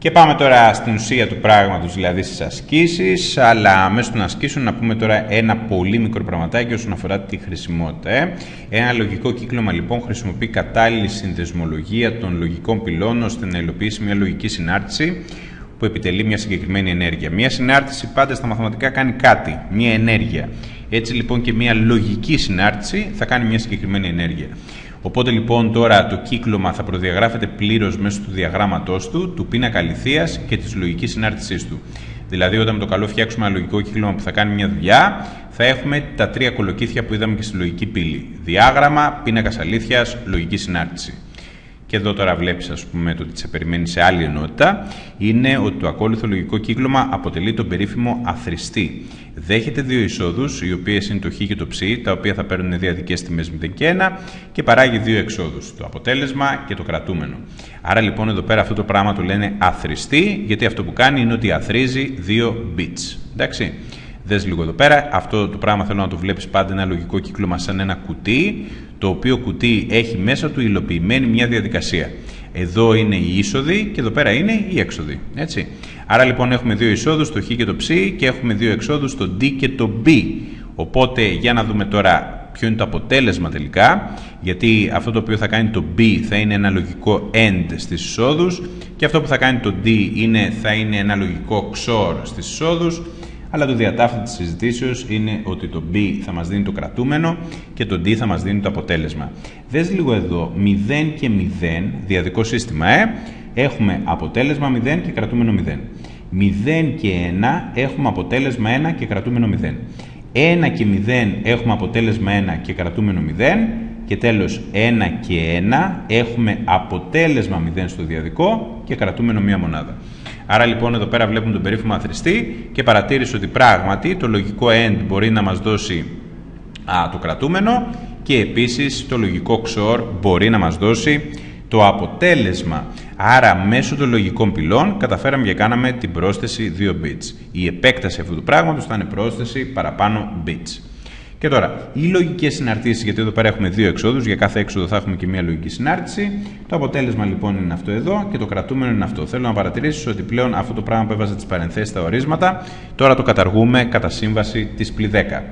Και πάμε τώρα στην ουσία του πράγματος, δηλαδή στις ασκήσεις, αλλά μέσω των ασκήσεων να πούμε τώρα ένα πολύ μικρό πραγματάκι όσον αφορά τη χρησιμότητα. Ε. Ένα λογικό κύκλωμα λοιπόν χρησιμοποιεί κατάλληλη συνδεσμολογία των λογικών πυλών ώστε να υλοποιήσει μια λογική συνάρτηση που επιτελεί μια συγκεκριμένη ενέργεια. Μια συνάρτηση πάντα στα μαθηματικά κάνει κάτι, μια ενέργεια. Έτσι λοιπόν και μια λογική συνάρτηση θα κάνει μια συγκεκριμένη ενέργεια. Οπότε λοιπόν τώρα το κύκλωμα θα προδιαγράφεται πλήρως μέσω του διαγράμματός του, του πίνακα λυθία και της λογικής συνάρτησής του. Δηλαδή, όταν με το καλό φτιάξουμε ένα λογικό κύκλωμα που θα κάνει μια δουλειά, θα έχουμε τα τρία κολοκύθια που είδαμε και στη λογική πύλη. Διάγραμμα, πίνακας αλήθειας, λογική συνάρτηση και εδώ τώρα βλέπεις ας πούμε το ότι σε περιμένει σε άλλη ενότητα, είναι ότι το ακόλουθο λογικό κύκλωμα αποτελεί τον περίφημο αθρηστή. Δέχεται δύο εισόδους, οι οποίες είναι το χ και το ψ, τα οποία θα παίρνουν διαδικές τιμές 0 και 1 και παράγει δύο εξόδους, το αποτέλεσμα και το κρατούμενο. Άρα λοιπόν εδώ πέρα αυτό το πράγμα το λένε αθρηστή, γιατί αυτό που κάνει είναι ότι αθρίζει δύο bits. Εντάξει. Δες λίγο εδώ πέρα, αυτό το πράγμα θέλω να το βλέπεις πάντα ένα λογικό κύκλωμα σαν ένα κουτί, το οποίο κουτί έχει μέσα του υλοποιημένη μια διαδικασία. Εδώ είναι η είσοδη και εδώ πέρα είναι η έξοδη. Έτσι. Άρα λοιπόν έχουμε δύο εισόδους, το χ και το ψ και έχουμε δύο εξόδους, το d και το b. Οπότε για να δούμε τώρα ποιο είναι το αποτέλεσμα τελικά, γιατί αυτό το οποίο θα κάνει το b θα είναι ένα λογικό end στις εισόδους και αυτό που θα κάνει το d είναι, θα είναι ένα λογικό XOR στις εισόδους αλλά το διατάφτα της συζητήσεως είναι ότι το B θα μας δίνει το κρατούμενο και το D θα μας δίνει το αποτέλεσμα. Δες λίγο εδώ, 0 και 0, διαδικό σύστημα, ε, έχουμε αποτέλεσμα 0 και κρατούμενο 0. 0 και 1 έχουμε αποτέλεσμα 1 και κρατούμενο 0. 1 και 0 έχουμε αποτέλεσμα 1 και κρατούμενο 0 και τέλος 1 και 1 έχουμε αποτέλεσμα 0 στο διαδικό και κρατούμενο μία μονάδα. Άρα λοιπόν εδώ πέρα βλέπουμε τον περίφημο αθρηστή και παρατήρησε ότι πράγματι το λογικό end μπορεί να μας δώσει α, το κρατούμενο και επίσης το λογικό XOR μπορεί να μας δώσει το αποτέλεσμα. Άρα μέσω των λογικών πυλών καταφέραμε και κάναμε την πρόσθεση 2 bits. Η επέκταση αυτού του πράγματος θα είναι πρόσθεση παραπάνω bits. Και τώρα, οι λογικές συναρτήσεις, γιατί εδώ πέρα έχουμε δύο εξόδους, για κάθε έξοδο θα έχουμε και μία λογική συνάρτηση. Το αποτέλεσμα λοιπόν είναι αυτό εδώ και το κρατούμενο είναι αυτό. Θέλω να παρατηρήσεις ότι πλέον αυτό το πράγμα που έβαζε τις παρενθέσεις στα ορίσματα, τώρα το καταργούμε κατά σύμβαση της πλη 10.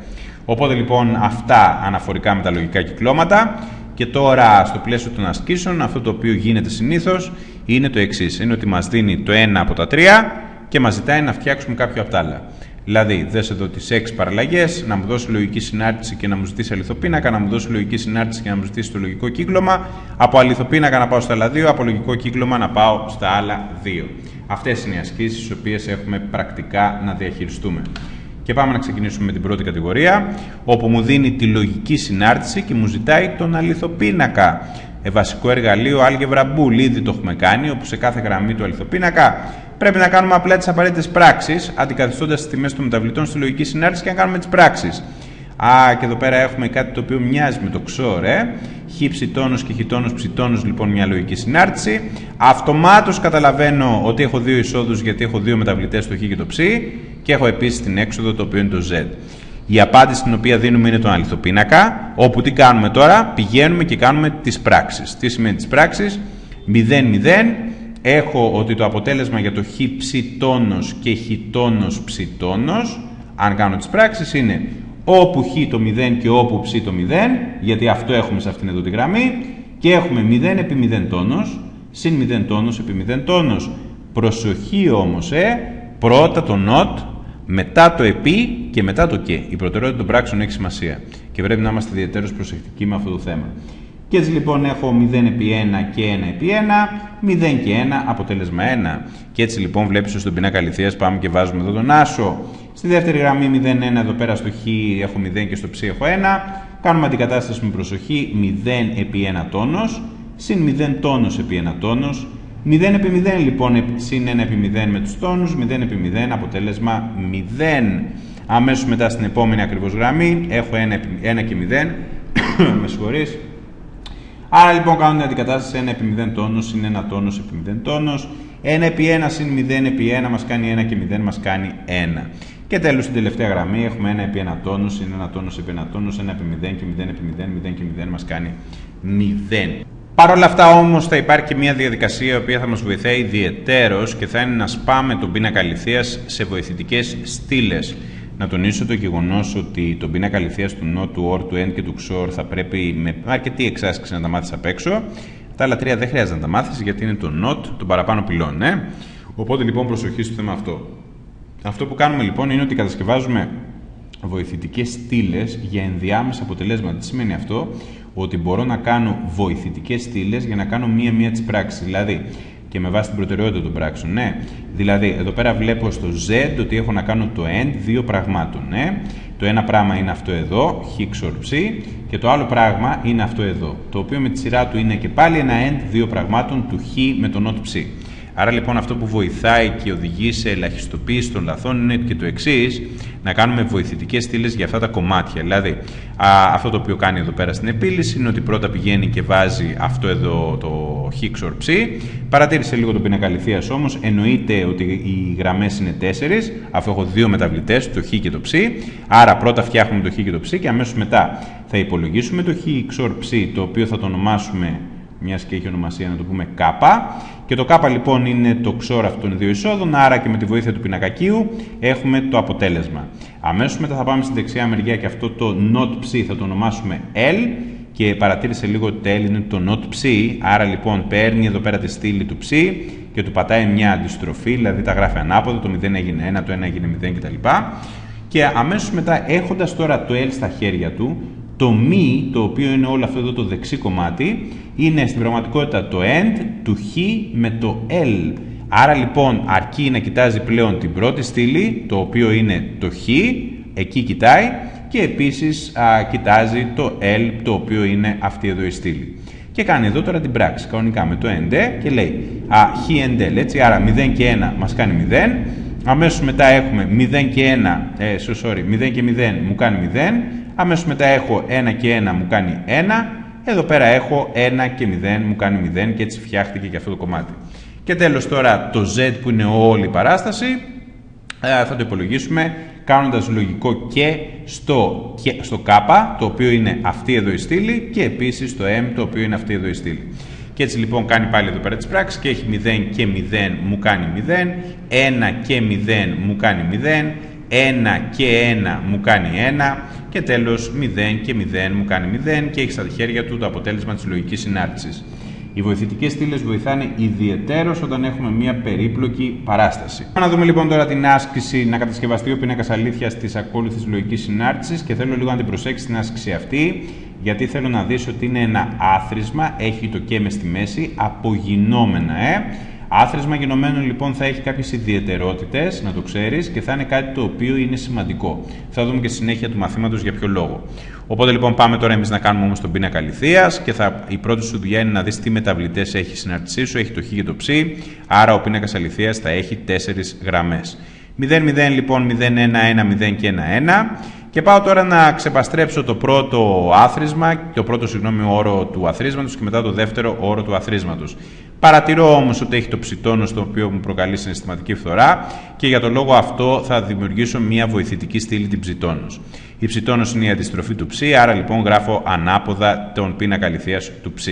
Οπότε λοιπόν αυτά αναφορικά με τα λογικά κυκλώματα. Και τώρα στο πλαίσιο των ασκήσεων, αυτό το οποίο γίνεται συνήθως είναι το εξής: Είναι ότι μας δίνει το ένα από τα τρία και μας ζητάει να φτιάξουμε κάποιο από τα άλλα. Δηλαδή, δε εδώ τις 6 παραλλαγές, να μου δώσει λογική συνάρτηση και να μου ζητήσει αληθοπίνακα, να μου δώσει λογική συνάρτηση και να μου ζητήσει το λογικό κύκλωμα. Από αληθοπίνακα να πάω στα άλλα 2, από λογικό κύκλωμα να πάω στα άλλα 2. Αυτές είναι οι ασκήσεις, τι οποίες έχουμε πρακτικά να διαχειριστούμε. Και πάμε να ξεκινήσουμε με την πρώτη κατηγορία, όπου μου δίνει τη λογική συνάρτηση και μου ζητάει τον αληθοπίνακα. Ε, βασικό εργαλείο Algebra Bool, ήδη το έχουμε κάνει, όπου σε κάθε γραμμή του αληθοπίνακα πρέπει να κάνουμε απλά τις απαραίτητες πράξεις, αντικαθιστώντας τις τιμές των μεταβλητών στη λογική συνάρτηση και να κάνουμε τις πράξεις. Α, και εδώ πέρα έχουμε κάτι το οποίο μοιάζει με το ξόρ, ε. Χ ψητόνος και χιτόνος ψητόνος, λοιπόν, μια λογική συνάρτηση. Αυτομάτως καταλαβαίνω ότι έχω δύο εισόδους γιατί έχω δύο μεταβλητές, το χ και το ψ. Και έχω επίσης την έξοδο, το οποίο είναι το z. Η απάντηση την οποία δίνουμε είναι τον αληθοπίνακα, όπου τι κάνουμε τώρα, πηγαίνουμε και κάνουμε τις πράξεις. Τι σημαίνει τις πράξεις, 0-0, έχω ότι το αποτέλεσμα για το χ ψητόνος και χ τόνος ψητόνος, αν κάνω τις πράξεις, είναι όπου χ το 0 και όπου ψ το 0, γιατί αυτό έχουμε σε αυτήν εδώ τη γραμμή, και έχουμε 0 επί 0 τόνος, συν 0 τόνος επί 0 τόνος. Προσοχή όμως, ε, πρώτα το not, μετά το επί και μετά το και. Η προτεραιότητα των πράξεων έχει σημασία και πρέπει να είμαστε ιδιαίτερως προσεκτικοί με αυτό το θέμα. Και έτσι λοιπόν έχω 0 επί 1 και 1 επί 1, 0 και 1, αποτέλεσμα 1. Και έτσι λοιπόν βλέπεις ότι στον πινάκα λιθίας πάμε και βάζουμε εδώ τον άσο. Στη δεύτερη γραμμή 0, 1, εδώ πέρα στο χ έχω 0 και στο ψ έχω 1. Κάνουμε αντικατάσταση με προσοχή 0 επί 1 τόνος, συν 0 τόνος επί 1 τόνος. 0 επί 0 λοιπόν συν 1 επί 0 με τους τόνους, 0 επί 0 αποτέλεσμα 0. Αμέσως μετά στην επόμενη ακριβώς γραμμή έχω 1, 1 και 0, με συγχωρείς, Άρα λοιπόν κάνουν την αντικατάσταση 1 επί 0 τόνος συν 1 τόνος επί 0 τόνος. 1 επί 1 συν 0 επί 1 μας κάνει 1 και 0 μας κάνει 1. Και τέλος στην τελευταία γραμμή έχουμε 1 επί 1 τόνος συν 1 τόνος επί 1 τόνος, 1 επί 0 και 0 επί 0, 0 και 0 μας κάνει 0. Παρ' όλα αυτά όμως θα υπάρχει και μια διαδικασία η οποία θα μας βοηθάει ιδιαιτέρως και θα είναι να σπάμε τον πίνακα λιθίας σε βοηθητικές στήλες. Να τονίσω το γεγονός ότι τον πίνακα λιθίας του NOT, του OR, του END και του XOR θα πρέπει με αρκετή εξάσκηση να τα μάθεις απ' έξω. Τα άλλα τρία δεν χρειάζεται να τα μάθεις γιατί είναι το NOT, τον παραπάνω πυλών. Ναι; Οπότε λοιπόν προσοχή στο θέμα αυτό. Αυτό που κάνουμε λοιπόν είναι ότι κατασκευάζουμε βοηθητικές στήλες για ενδιάμεσα αποτελέσματα. Τι σημαίνει αυτό, ότι μπορώ να κάνω βοηθητικές στήλες για να κάνω μία-μία τις πράξεις. Δηλαδή, και με βάση την προτεραιότητα των πράξεων. Ναι. Δηλαδή, εδώ πέρα βλέπω στο Z ότι έχω να κάνω το end δύο πραγμάτων. Ναι. Το ένα πράγμα είναι αυτό εδώ, χ ψ, και το άλλο πράγμα είναι αυτό εδώ. Το οποίο με τη σειρά του είναι και πάλι ένα end δύο πραγμάτων του χ με το not ψ. Άρα λοιπόν αυτό που βοηθάει και οδηγεί σε ελαχιστοποίηση των λαθών είναι και το εξής, να κάνουμε βοηθητικές στήλες για αυτά τα κομμάτια. Δηλαδή α, αυτό το οποίο κάνει εδώ πέρα στην επίλυση είναι ότι πρώτα πηγαίνει και βάζει αυτό εδώ το χ or ψ. Παρατήρησε λίγο τον πίνακα λιθίας όμως, εννοείται ότι οι γραμμές είναι τέσσερις, αφού έχω δύο μεταβλητές, το χ και το ψ. Άρα πρώτα φτιάχνουμε το χ και το ψ και αμέσως μετά θα υπολογίσουμε το χ XOR ψ, το οποίο θα το ονομάσουμε μιας και έχει ονομασία να το πούμε K. Και το K λοιπόν είναι το ξόρο αυτών των δύο εισόδων, άρα και με τη βοήθεια του πινακακίου έχουμε το αποτέλεσμα. Αμέσως μετά θα πάμε στην δεξιά μεριά και αυτό το not ψ θα το ονομάσουμε L και παρατήρησε λίγο ότι το L είναι το not ψ, άρα λοιπόν παίρνει εδώ πέρα τη στήλη του ψ και του πατάει μια αντιστροφή, δηλαδή τα γράφει ανάποδα, το 0 έγινε 1, το 1 έγινε 0 κτλ. Και αμέσως μετά έχοντας τώρα το L στα χέρια του, το μη, το οποίο είναι όλο αυτό εδώ το δεξί κομμάτι, είναι στην πραγματικότητα το end του χ με το l. Άρα λοιπόν αρκεί να κοιτάζει πλέον την πρώτη στήλη, το οποίο είναι το χ, εκεί κοιτάει, και επίσης α, κοιτάζει το l, το οποίο είναι αυτή εδώ η στήλη. Και κάνει εδώ τώρα την πράξη, κανονικά με το end και λέει α, χ end l, έτσι, άρα 0 και 1 μας κάνει 0, αμέσως μετά έχουμε 0 και 1, ε, sorry, 0 και 0 μου κάνει 0, αμέσως μετά έχω 1 και 1 μου κάνει 1, εδώ πέρα έχω 1 και 0 μου κάνει 0 και έτσι φτιάχτηκε και αυτό το κομμάτι. Και τέλος τώρα το z που είναι όλη η παράσταση ε, θα το υπολογίσουμε κάνοντας λογικό και στο, και στο k το οποίο είναι αυτή εδώ η στήλη και επίσης το m το οποίο είναι αυτή εδώ η στήλη. Και έτσι λοιπόν κάνει πάλι εδώ πέρα τις πράξεις και έχει 0 και 0 μου κάνει 0, 1 και 0 μου κάνει 0, 1 και 1 μου κάνει 1 και τέλος 0 και 0 μου κάνει 0 και έχει στα χέρια του το αποτέλεσμα της λογικής συνάρτησης. Οι βοηθητικές στήλες βοηθάνε ιδιαιτέρως όταν έχουμε μια περίπλοκη παράσταση. Να δούμε λοιπόν τώρα την άσκηση να κατασκευαστεί ο πίνακας αλήθειας της ακόλουθης λογική συνάρτησης και θέλω λίγο να την προσέξεις την άσκηση αυτή, γιατί θέλω να δεις ότι είναι ένα άθροισμα, έχει το και με στη μέση, απογεινόμενα, ε. Άθροισμα γενομένων λοιπόν θα έχει κάποιες ιδιαιτερότητες, να το ξέρεις, και θα είναι κάτι το οποίο είναι σημαντικό. Θα δούμε και στη συνέχεια του μαθήματος για ποιο λόγο. Οπότε λοιπόν πάμε τώρα εμείς να κάνουμε όμως τον πίνακα λιθία και θα, η πρώτη σου δουλειά είναι να δεις τι μεταβλητές έχει η συναρτησή σου. Έχει το χ και το ψ, άρα ο πίνακας αληθείας θα έχει τέσσερις γραμμές. 0, 0 λοιπόν, 0, 1, 1, 0 και 1, 1. Και πάω τώρα να ξεπαστρέψω το πρώτο άθροισμα, το πρώτο συγγνώμη όρο του αθροίσματος και μετά το δεύτερο όρο του αθροίσματος. Παρατηρώ όμως ότι έχει το ψητόνο στο οποίο μου προκαλεί συναισθηματική φθορά και για τον λόγο αυτό θα δημιουργήσω μια βοηθητική στήλη την ψητόνος. Η ψητόνος είναι η αντιστροφή του ψ, άρα λοιπόν γράφω ανάποδα τον πίνακα λιθίας του ψ.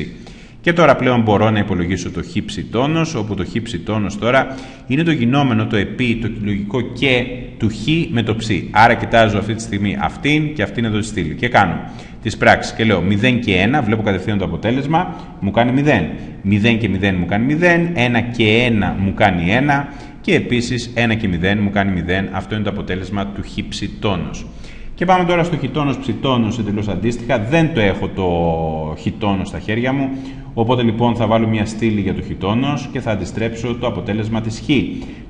Και τώρα πλέον μπορώ να υπολογίσω το χ ψητόνος, όπου το χ ψητόνος τώρα είναι το γινόμενο, το επί, το λογικό και του χ με το ψ. Άρα κοιτάζω αυτή τη στιγμή αυτήν και αυτήν εδώ τη στήλη. Και κάνω τις πράξεις και λέω 0 και 1, βλέπω κατευθείαν το αποτέλεσμα, μου κάνει 0. 0 και 0 μου κάνει 0, 1 και 1 μου κάνει 1 και επίσης 1 και 0 μου κάνει 0. Αυτό είναι το αποτέλεσμα του χ ψητόνος. Και πάμε τώρα στο χιτόνος ψητόνος εντελώς αντίστοιχα. Δεν το έχω το χιτόνο στα χέρια μου. Οπότε λοιπόν θα βάλω μια στήλη για το χιτόνος και θα αντιστρέψω το αποτέλεσμα της χ.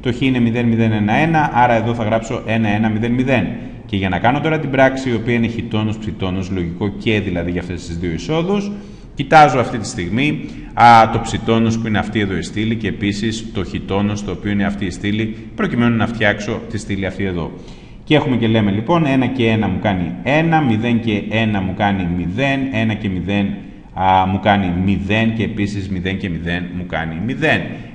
Το χ είναι 0,011, άρα εδώ θα γράψω 1,1,0,0. Και για να κάνω τώρα την πράξη, η οποία είναι χιτόνος ψητόνος, λογικό και δηλαδή για αυτές τις δύο εισόδους, κοιτάζω αυτή τη στιγμή α, το ψητόνος που είναι αυτή εδώ η στήλη και επίσης το χιτόνος το οποίο είναι αυτή η στήλη, προκειμένου να φτιάξω τη στήλη αυτή εδώ. Και έχουμε και λέμε λοιπόν 1 και 1 μου κάνει 1, 0 και 1 μου κάνει 0, 1 και 0 α, μου κάνει 0 και επίσης 0 και 0 μου κάνει 0.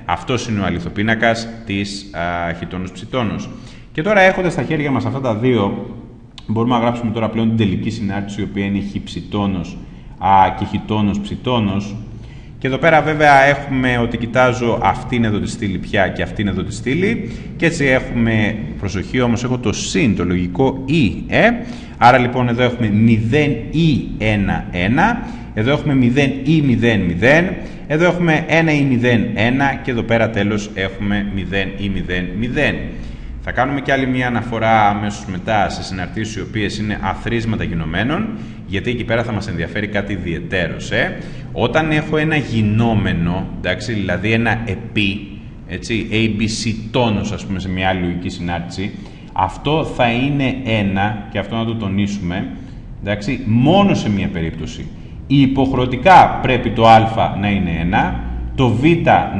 Αυτός είναι ο αληθοπίνακας της α, χιτόνους ψητόνους. Και τώρα έχοντας στα χέρια μας αυτά τα δύο, μπορούμε να γράψουμε τώρα πλέον την τελική συνάρτηση, η οποία είναι χ ψητόνος α, και χιτόνος ψητόνος. Και εδώ πέρα βέβαια έχουμε ότι κοιτάζω αυτή είναι εδώ τη στήλη πια και αυτή είναι εδώ τη στήλη. Και έτσι έχουμε, προσοχή όμως, έχω το συν, το λογικό ή, ε. Άρα λοιπόν εδώ έχουμε 0 ή 1, 1. Εδώ έχουμε 0 ή 0, 0. Εδώ έχουμε 1 ή 0, 1. Και εδώ πέρα τέλος έχουμε 0 ή 0, 0. Θα κάνουμε και άλλη μια αναφορά αμέσως μετά σε συναρτήσεις οι οποίες είναι αθρίσματα γινωμένων, γιατί εκεί πέρα θα μας ενδιαφέρει κάτι ιδιαίτερο. Ε. Όταν έχω ένα γινόμενο, εντάξει, δηλαδή ένα επί, έτσι, ABC τόνος ας πούμε σε μια άλλη λογική συνάρτηση, αυτό θα είναι ένα, και αυτό να το τονίσουμε, εντάξει, μόνο σε μια περίπτωση. Υποχρεωτικά πρέπει το α να είναι ένα, το β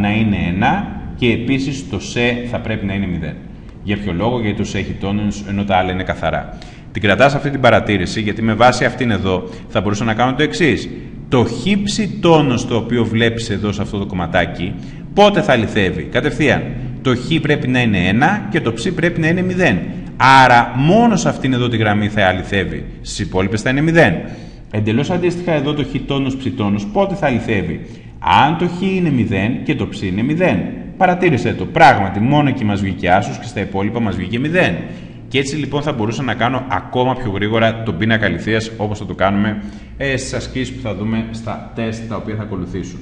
να είναι ένα και επίσης το σ θα πρέπει να είναι 0. Για ποιο λόγο, γιατί τους έχει τόνους ενώ τα άλλα είναι καθαρά. Την κρατάς αυτή την παρατήρηση, γιατί με βάση αυτήν εδώ θα μπορούσα να κάνω το εξής. Το χύψη τόνος το οποίο βλέπεις εδώ σε αυτό το κομματάκι, πότε θα αληθεύει; Κατευθείαν. Το χ πρέπει να είναι 1 και το ψ πρέπει να είναι 0. Άρα μόνο σε αυτήν εδώ τη γραμμή θα αληθεύει. Στις υπόλοιπες θα είναι 0. Εντελώς αντίστοιχα εδώ το χ τόνος ψ τόνος πότε θα αληθεύει; Αν το χ είναι 0 και το ψ είναι 0. Παρατήρησε το. Πράγματι, μόνο εκεί μας βγήκε άσος και στα υπόλοιπα μας βγήκε 0. Και έτσι λοιπόν θα μπορούσα να κάνω ακόμα πιο γρήγορα τον πίνακα αληθείας όπως θα το κάνουμε ε, στις ασκήσεις που θα δούμε στα τεστ τα οποία θα ακολουθήσουν.